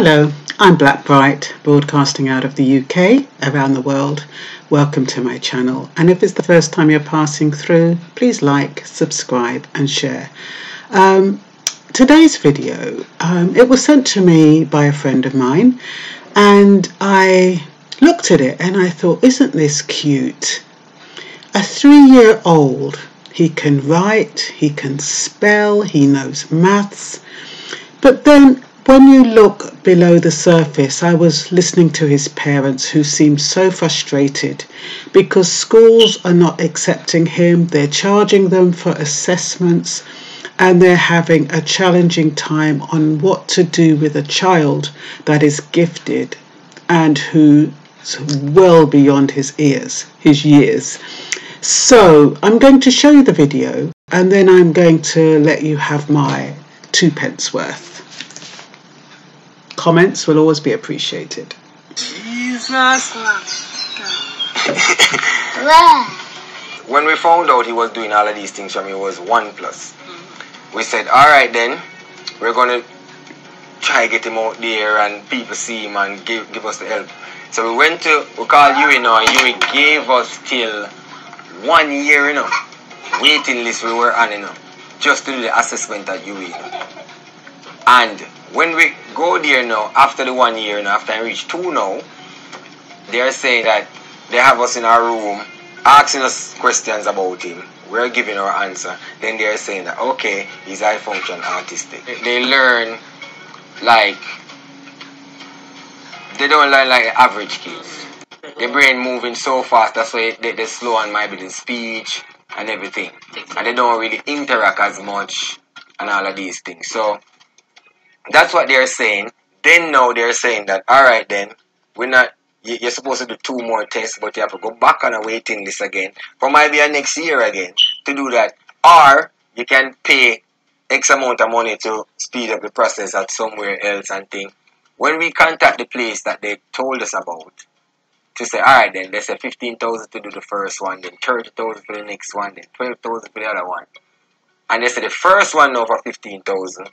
Hello, I'm Black Bright, broadcasting out of the UK, around the world. Welcome to my channel, and if it's the first time you're passing through, please like, subscribe, and share. Um, today's video, um, it was sent to me by a friend of mine, and I looked at it and I thought, isn't this cute? A three-year-old, he can write, he can spell, he knows maths, but then when you look below the surface, I was listening to his parents who seemed so frustrated because schools are not accepting him, they're charging them for assessments, and they're having a challenging time on what to do with a child that is gifted and who's well beyond his ears, his years. So I'm going to show you the video and then I'm going to let you have my two pence worth. Comments will always be appreciated. Jesus. when we found out he was doing all of these things from me was one plus. We said, all right then, we're gonna try to get him out there and people see him and give give us the help. So we went to we called UWI now and UWI gave us till one year you know. Waiting list we were on you know. Just to do the assessment at UWI. And when we go there now, after the one year now, after I reach two now, they're saying that they have us in our room asking us questions about him. We're giving our answer. Then they're saying that okay, he's high function autistic. They learn like they don't learn like average kids. Their brain moving so fast, that's why they, they're slow on my in speech and everything. And they don't really interact as much and all of these things. So that's what they're saying. Then now they're saying that all right, then we're not. You're supposed to do two more tests, but you have to go back on a waiting list again for maybe next year again to do that. Or you can pay X amount of money to speed up the process at somewhere else and thing. When we contact the place that they told us about, to say, all right, then they say fifteen thousand to do the first one, then thirty thousand for the next one, then twelve thousand for the other one, and they say the first one over fifteen thousand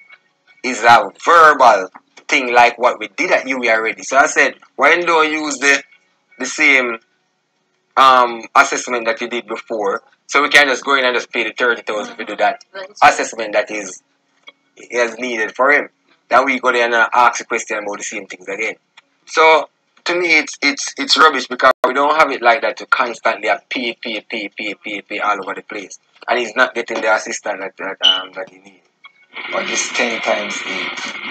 is a verbal thing like what we did at UWI already. So I said, why don't you use the the same um, assessment that you did before? So we can just go in and just pay the thirty thousand to do that assessment that is is needed for him. Then we go there and ask a question about the same things again. So to me, it's it's it's rubbish because we don't have it like that to constantly have pay, pay, pay, pay, pay, pay all over the place, and he's not getting the assistance that that, um, that he needs. But this 10 times 8.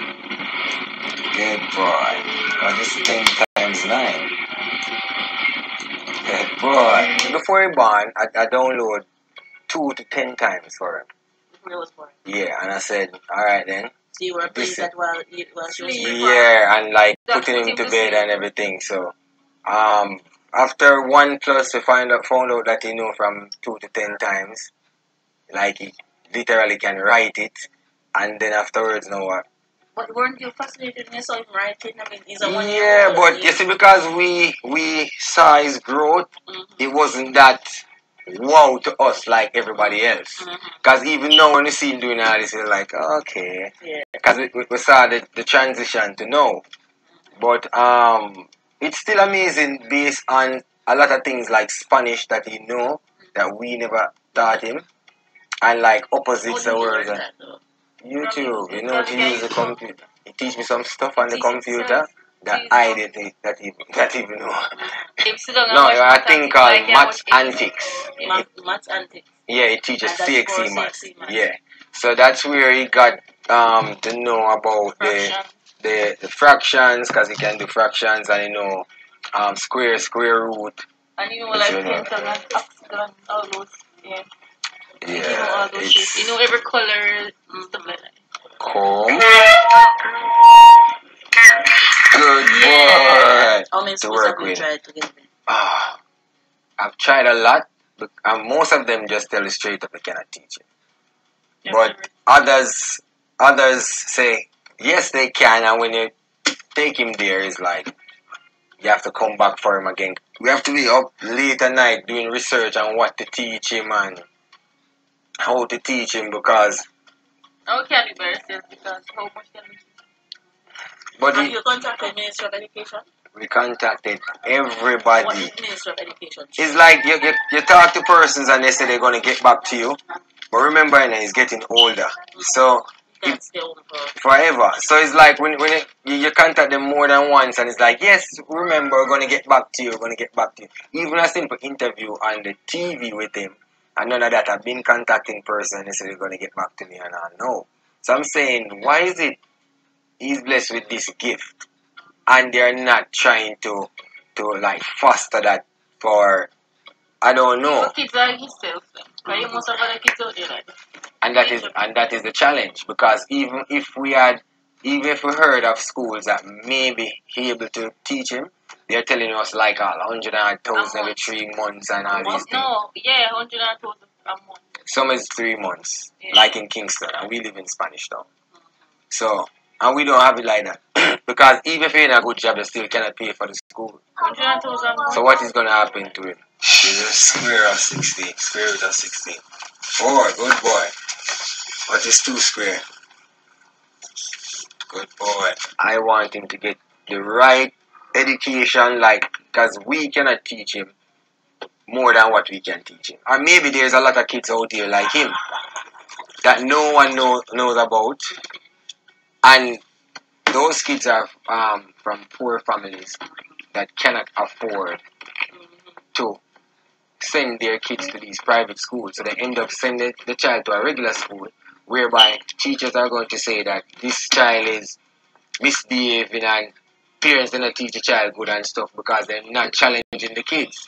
Good boy. Or this 10 times 9. Good boy. Before he born, I, I download 2 to 10 times for him. Before he was born. Yeah, and I said, alright then. So you were pleased that while you while she was born. Yeah, and like putting him to bed and everything. So, um, after one plus, we find out, found out that he knew from 2 to 10 times. Like he literally can write it and then afterwards, no what? But weren't you fascinated when you saw him writing? I mean, he's a one Yeah, but you see, because we we saw his growth, mm-hmm. it wasn't that wow to us like everybody else. Because mm-hmm. even now, when you see him doing all this, you're like, okay. Because yeah. we, we, saw the, the transition to know. But um, it's still amazing based on a lot of things like Spanish that he know that we never taught him. And like opposites of words. YouTube, you know, to use the computer. He teach me some stuff on the computer that I didn't that even that even know. no, I think called uh, Maths Antics. Maths Antics. Yeah, he teaches CXC maths. Yeah, so that's where he got um to know about the the, the fractions because he can do fractions and you know um square square root. And you know like pentagon, octagon, all those. Yeah. Yeah, you know all those shapes. You know every color stuff like that. Comb. Good yeah. boy. How many with. Tried to get ah, I've tried a lot, but um, most of them just tell you straight up they cannot teach it. Yeah, but others, others say yes they can, and when you take him there, it's like you have to come back for him again. We have to be up late at night doing research on what to teach him and how to teach him because. How can you because how much can But Have the, you contacted Ministry of Education? we contacted everybody. is Ministry of Education? It's like you, you, you talk to persons and they say they're gonna get back to you. But remember, you know, he's getting older. So You can't stay home for forever. So it's like when when it, you, you contact them more than once, and it's like, yes, remember, we're gonna get back to you, we're gonna get back to you. Even a simple interview on the TV with him, and none of that. I've been contacting person, say they're gonna get back to me, and I know. So I'm saying, why is it he's blessed with this gift, and they're not trying to to like foster that for I don't know. But kids are like yourself. Because you must have other kids out there like that. and that is and that is the challenge because even if we had even if we heard of schools that maybe he able to teach him they're telling us like all hundred and thousand every three months and all these Must things know. Yeah, 100,000 a month. some is three months Yeah. like in kingston and we live in spanish town so and we don't have it like that because even if you're in a good job you still cannot pay for the school 100,000 a month. so what is going to happen to him he's a square of 16 square root of 16 four good boy But what is two square Good boy. I want him to get the right education, like, because we cannot teach him more than what we can teach him. Or maybe there's a lot of kids out there like him that no one know, knows about. And those kids are um, from poor families that cannot afford to send their kids to these private schools. So they end up sending the child to a regular school whereby teachers are going to say that this child is misbehaving and parents do not teach the child good and stuff because they're not challenging the kids.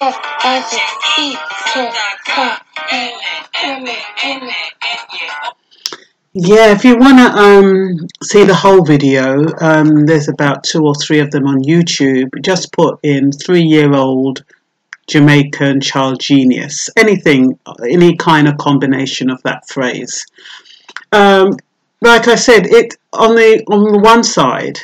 Yeah, if you want to um, see the whole video, um, there's about two or three of them on YouTube. Just put in three year old Jamaican child genius, anything, any kind of combination of that phrase. Um, like I said, it on the on the one side,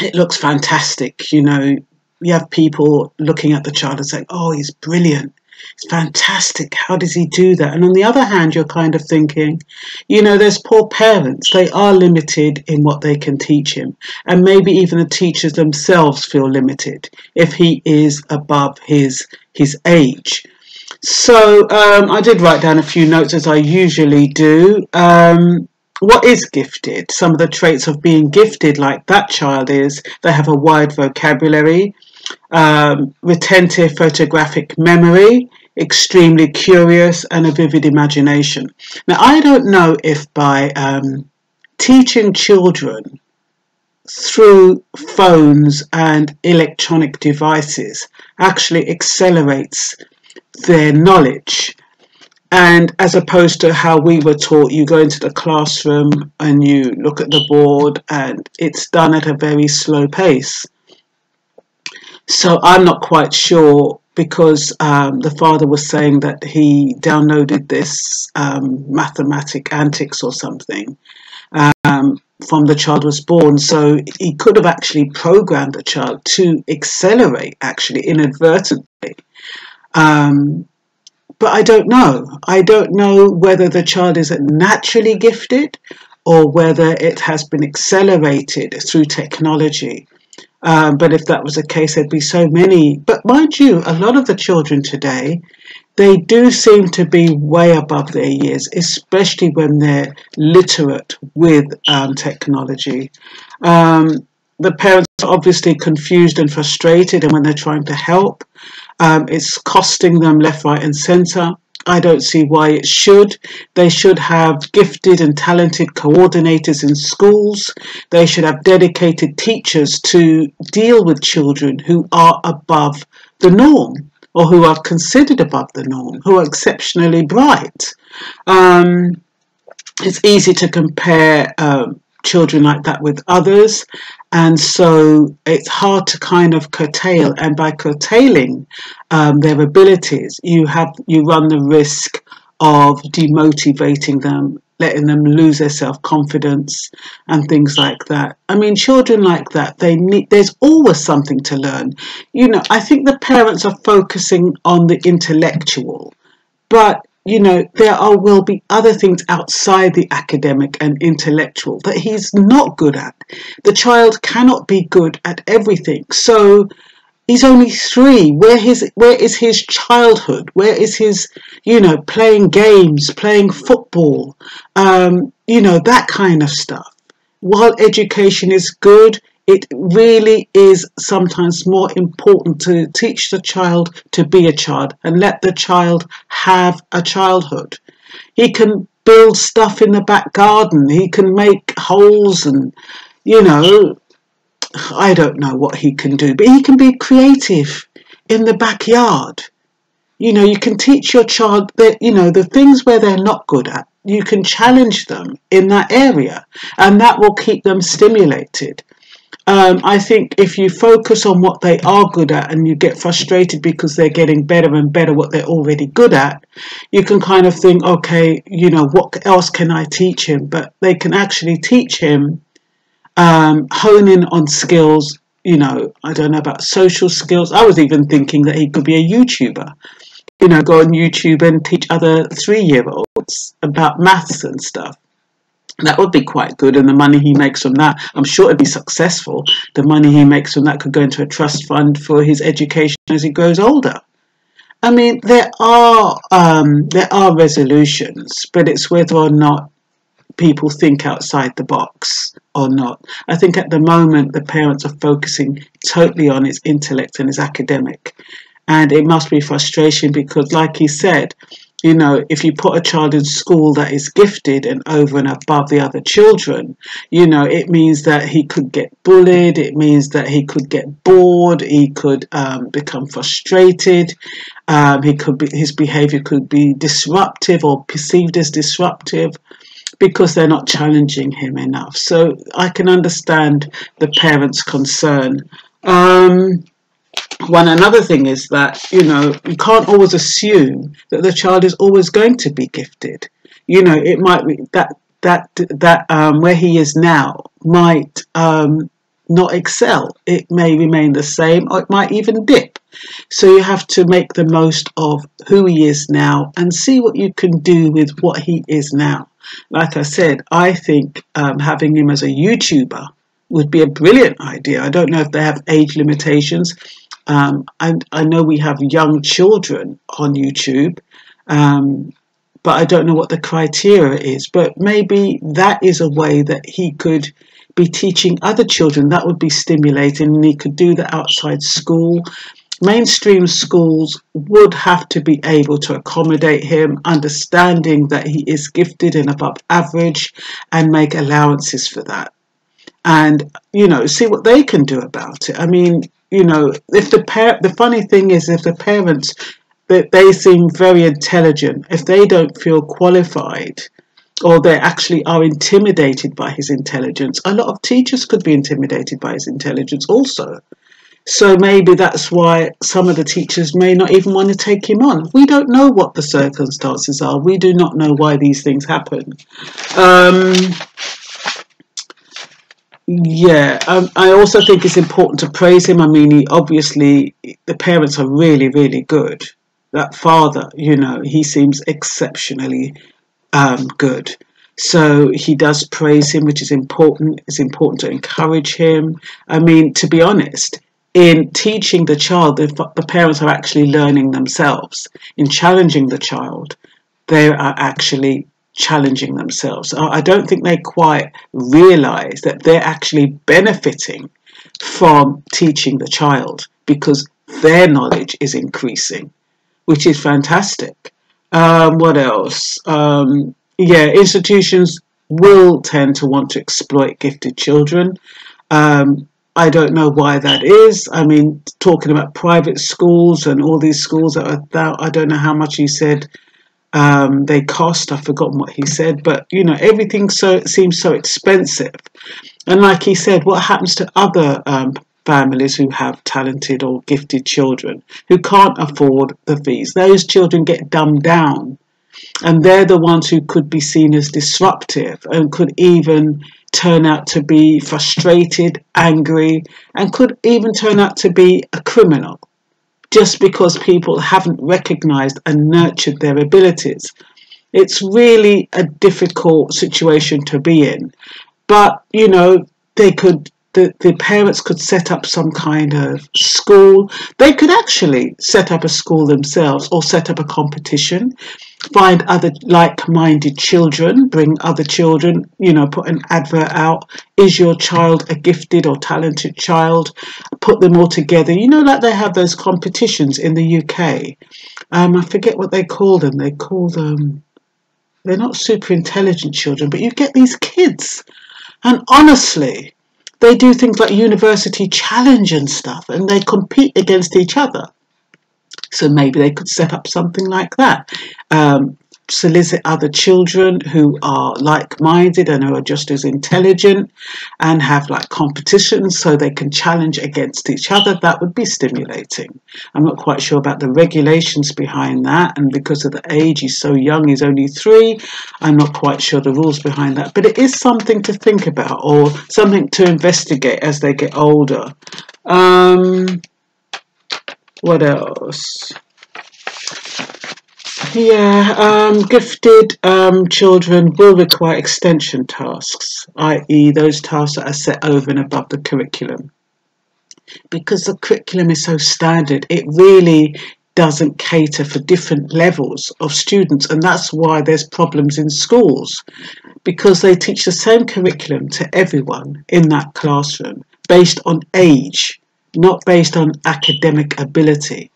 it looks fantastic. You know, you have people looking at the child and saying, "Oh, he's brilliant. It's fantastic. How does he do that?" And on the other hand, you're kind of thinking, you know, there's poor parents. They are limited in what they can teach him, and maybe even the teachers themselves feel limited if he is above his his age. So um, I did write down a few notes as I usually do. Um, what is gifted? Some of the traits of being gifted, like that child is, they have a wide vocabulary, um, retentive photographic memory, extremely curious, and a vivid imagination. Now, I don't know if by um, teaching children through phones and electronic devices actually accelerates their knowledge and as opposed to how we were taught, you go into the classroom and you look at the board, and it's done at a very slow pace. So I'm not quite sure because um, the father was saying that he downloaded this um, mathematic antics or something um, from the child was born. So he could have actually programmed the child to accelerate, actually inadvertently. Um, but I don't know. I don't know whether the child is naturally gifted or whether it has been accelerated through technology. Um, but if that was the case, there'd be so many. But mind you, a lot of the children today, they do seem to be way above their years, especially when they're literate with um, technology. Um, the parents are obviously confused and frustrated, and when they're trying to help, um, it's costing them left, right, and centre. I don't see why it should. They should have gifted and talented coordinators in schools. They should have dedicated teachers to deal with children who are above the norm or who are considered above the norm, who are exceptionally bright. Um, it's easy to compare um, children like that with others, and so it's hard to kind of curtail. And by curtailing um, their abilities, you have you run the risk of demotivating them, letting them lose their self confidence, and things like that. I mean, children like that, they need. There's always something to learn. You know, I think the parents are focusing on the intellectual, but you know, there are will be other things outside the academic and intellectual that he's not good at. The child cannot be good at everything. So he's only three. Where his where is his childhood? Where is his, you know, playing games, playing football, um, you know, that kind of stuff. While education is good, it really is sometimes more important to teach the child to be a child and let the child have a childhood. He can build stuff in the back garden, he can make holes and, you know, I don't know what he can do, but he can be creative in the backyard. You know, you can teach your child that, you know, the things where they're not good at, you can challenge them in that area, and that will keep them stimulated. Um, I think if you focus on what they are good at and you get frustrated because they're getting better and better what they're already good at, you can kind of think, okay, you know, what else can I teach him? But they can actually teach him, um, hone in on skills. You know, I don't know about social skills. I was even thinking that he could be a YouTuber. You know, go on YouTube and teach other three year olds about maths and stuff that would be quite good and the money he makes from that i'm sure it'd be successful. The money he makes from that could go into a trust fund for his education as he grows older. I mean there are um, there are resolutions but it's whether or not people think outside the box or not. I think at the moment the parents are focusing totally on his intellect and his academic. And it must be frustration because like he said you know, if you put a child in school that is gifted and over and above the other children, you know, it means that he could get bullied, it means that he could get bored, he could um, become frustrated, um, he could be, his behavior could be disruptive or perceived as disruptive because they're not challenging him enough. So I can understand the parents' concern. Um, one another thing is that you know you can't always assume that the child is always going to be gifted. You know it might be that that that um, where he is now might um, not excel. It may remain the same or it might even dip. So you have to make the most of who he is now and see what you can do with what he is now. Like i said i think um, having him as a youtuber would be a brilliant idea. I don't know if they have age limitations um, I, I know we have young children on YouTube, um, but I don't know what the criteria is. But maybe that is a way that he could be teaching other children. That would be stimulating, and he could do that outside school. Mainstream schools would have to be able to accommodate him, understanding that he is gifted and above average, and make allowances for that. And, you know, see what they can do about it. I mean, you know, if the par- the funny thing is, if the parents that they seem very intelligent, if they don't feel qualified, or they actually are intimidated by his intelligence, a lot of teachers could be intimidated by his intelligence also. So maybe that's why some of the teachers may not even want to take him on. We don't know what the circumstances are. We do not know why these things happen. Um, yeah, um, I also think it's important to praise him. I mean, he obviously the parents are really, really good. That father, you know, he seems exceptionally um, good. So he does praise him, which is important. It's important to encourage him. I mean, to be honest, in teaching the child, the, the parents are actually learning themselves. In challenging the child, they are actually challenging themselves. I don't think they quite realize that they're actually benefiting from teaching the child because their knowledge is increasing, which is fantastic. Um, what else? Um, yeah, institutions will tend to want to exploit gifted children. Um, I don't know why that is. I mean, talking about private schools and all these schools that are, I don't know how much you said um, they cost. I've forgotten what he said, but you know everything so seems so expensive. And like he said, what happens to other um, families who have talented or gifted children who can't afford the fees? Those children get dumbed down, and they're the ones who could be seen as disruptive and could even turn out to be frustrated, angry, and could even turn out to be a criminal just because people haven't recognized and nurtured their abilities. It's really a difficult situation to be in. But, you know, they could the, the parents could set up some kind of school. They could actually set up a school themselves or set up a competition, find other like minded children, bring other children, you know, put an advert out. Is your child a gifted or talented child? Put them all together. You know, like they have those competitions in the UK. Um, I forget what they call them. They call them, they're not super intelligent children, but you get these kids. And honestly, they do things like university challenge and stuff, and they compete against each other. So maybe they could set up something like that. Um, solicit other children who are like minded and who are just as intelligent and have like competitions so they can challenge against each other. That would be stimulating. I'm not quite sure about the regulations behind that, and because of the age, he's so young, he's only three. I'm not quite sure the rules behind that, but it is something to think about or something to investigate as they get older. Um, what else? Yeah, um, gifted um, children will require extension tasks, i.e., those tasks that are set over and above the curriculum. Because the curriculum is so standard, it really doesn't cater for different levels of students, and that's why there's problems in schools because they teach the same curriculum to everyone in that classroom based on age, not based on academic ability.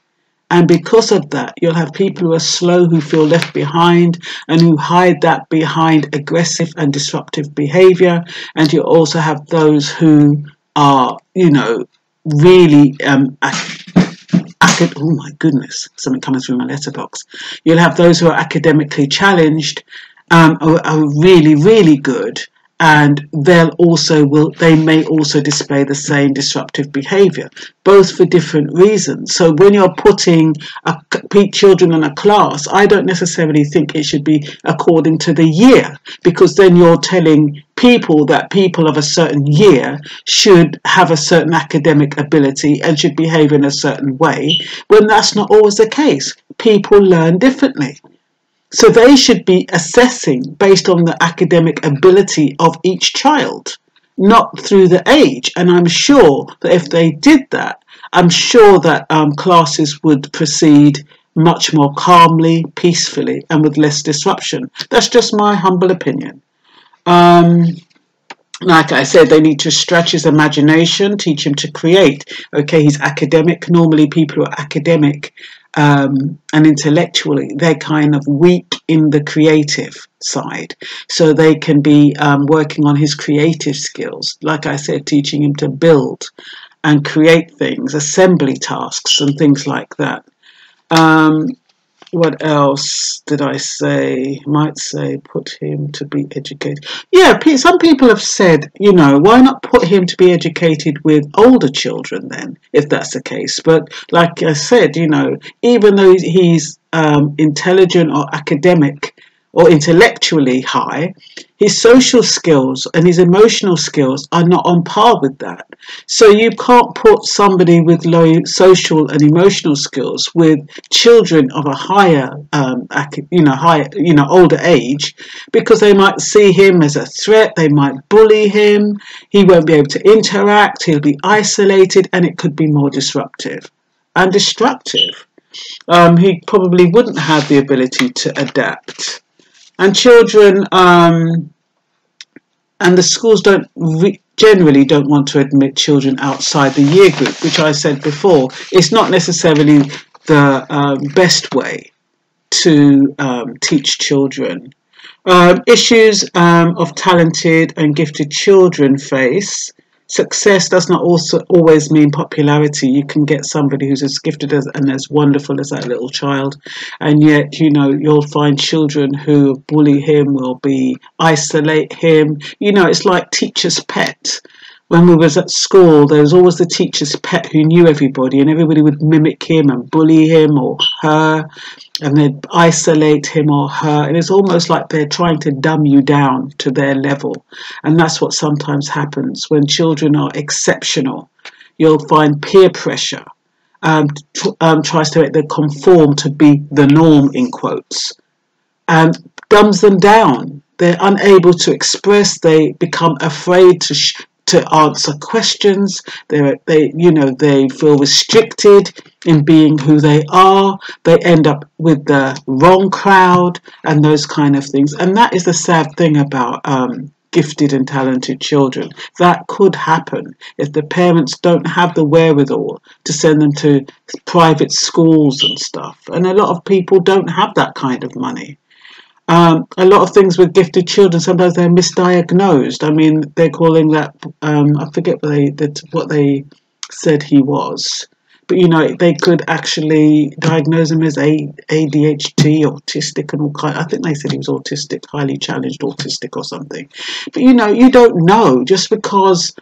And because of that, you'll have people who are slow, who feel left behind, and who hide that behind aggressive and disruptive behavior. And you also have those who are, you know, really um, oh my goodness, something coming through my letterbox. You'll have those who are academically challenged, um, are, are really, really good, and they'll also will they may also display the same disruptive behavior both for different reasons. So when you're putting a, children in a class i don't necessarily think it should be according to the year because then you're telling people that people of a certain year should have a certain academic ability and should behave in a certain way when that's not always the case. People learn differently so they should be assessing based on the academic ability of each child, not through the age. And I'm sure that if they did that, I'm sure that um, classes would proceed much more calmly, peacefully, and with less disruption. That's just my humble opinion. Um, like I said, they need to stretch his imagination, teach him to create. Okay, he's academic. Normally, people who are academic um, and intellectually, they're kind of weak in the creative side. So they can be um, working on his creative skills. Like I said, teaching him to build and create things, assembly tasks, and things like that. Um, what else did I say? Might say put him to be educated. Yeah, some people have said, you know, why not put him to be educated with older children then, if that's the case. But like I said, you know, even though he's um, intelligent or academic, or intellectually high, his social skills and his emotional skills are not on par with that. So you can't put somebody with low social and emotional skills with children of a higher, um, you know, higher, you know, older age, because they might see him as a threat. They might bully him. He won't be able to interact. He'll be isolated, and it could be more disruptive and destructive. Um, he probably wouldn't have the ability to adapt and children um, and the schools don't generally don't want to admit children outside the year group, which I said before. It's not necessarily the um, best way to um, teach children. Um, issues um, of talented and gifted children face success does not also always mean popularity. You can get somebody who's as gifted as, and as wonderful as that little child, and yet you know you'll find children who bully him, will be isolate him. You know, it's like teacher's pet when we was at school, there was always the teacher's pet who knew everybody, and everybody would mimic him and bully him or her, and they'd isolate him or her. And it's almost like they're trying to dumb you down to their level. And that's what sometimes happens when children are exceptional. You'll find peer pressure um, tr- um, tries to make them conform to be the norm in quotes and dumbs them down. They're unable to express. They become afraid to to answer questions. They they you know they feel restricted in being who they are. They end up with the wrong crowd and those kind of things. And that is the sad thing about um, gifted and talented children. That could happen if the parents don't have the wherewithal to send them to private schools and stuff. And a lot of people don't have that kind of money. Um, a lot of things with gifted children sometimes they're misdiagnosed. I mean, they're calling that um, I forget what they what they said he was, but you know they could actually diagnose him as a ADHD, autistic, and all kind. I think they said he was autistic, highly challenged autistic or something. But you know, you don't know just because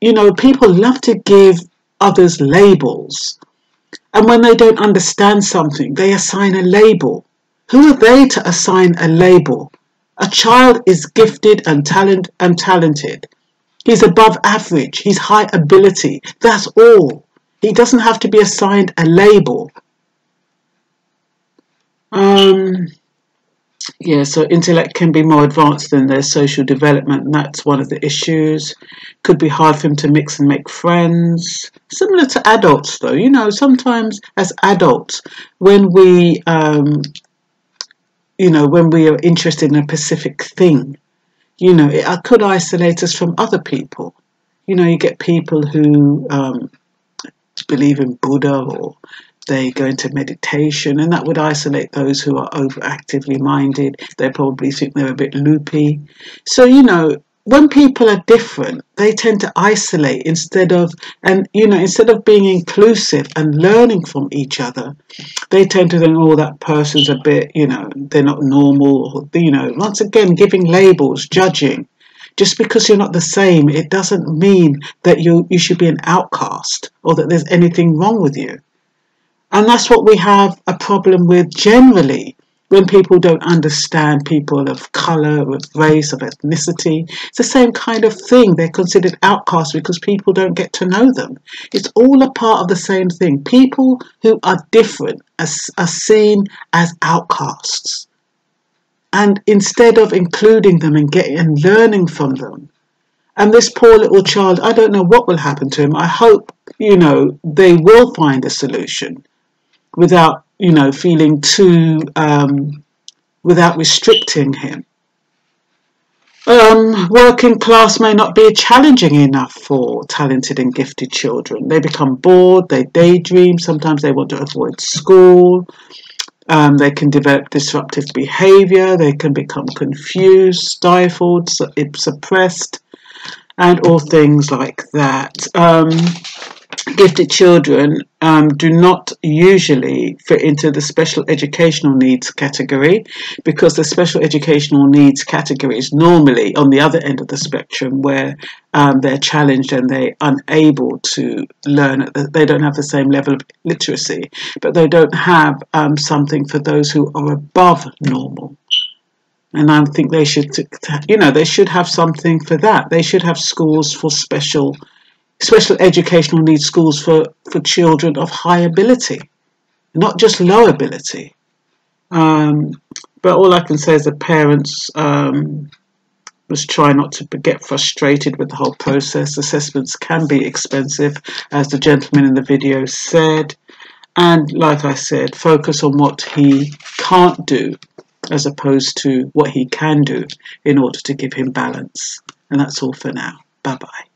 you know people love to give others labels, and when they don't understand something, they assign a label. Who are they to assign a label? A child is gifted and talent and talented. He's above average. He's high ability. That's all. He doesn't have to be assigned a label. Um, yeah, so intellect can be more advanced than their social development, and that's one of the issues. Could be hard for him to mix and make friends. Similar to adults, though, you know, sometimes as adults, when we um, you know, when we are interested in a specific thing, you know, it could isolate us from other people. You know, you get people who um, believe in Buddha or they go into meditation, and that would isolate those who are overactively minded. They probably think they're a bit loopy. So, you know, when people are different, they tend to isolate instead of, and you know, instead of being inclusive and learning from each other, they tend to think, oh, that person's a bit, you know, they're not normal, or, you know, once again, giving labels, judging. Just because you're not the same, it doesn't mean that you you should be an outcast or that there's anything wrong with you. And that's what we have a problem with generally when people don't understand people of colour, of race, of ethnicity. It's the same kind of thing. They're considered outcasts because people don't get to know them. It's all a part of the same thing. People who are different are, are seen as outcasts. And instead of including them and getting and learning from them, and this poor little child, I don't know what will happen to him. I hope, you know, they will find a solution without you know, feeling too, um, without restricting him. Um, working class may not be challenging enough for talented and gifted children. They become bored, they daydream, sometimes they want to avoid school, um, they can develop disruptive behavior, they can become confused, stifled, suppressed, and all things like that. Um, gifted children um, do not usually fit into the special educational needs category because the special educational needs category is normally on the other end of the spectrum where um, they're challenged and they're unable to learn. They don't have the same level of literacy, but they don't have um, something for those who are above normal. And I think they should, you know, they should have something for that. They should have schools for special special educational needs schools for, for children of high ability, not just low ability. Um, but all I can say is the parents um, must try not to get frustrated with the whole process. Assessments can be expensive, as the gentleman in the video said. And like I said, focus on what he can't do as opposed to what he can do in order to give him balance. And that's all for now. Bye bye.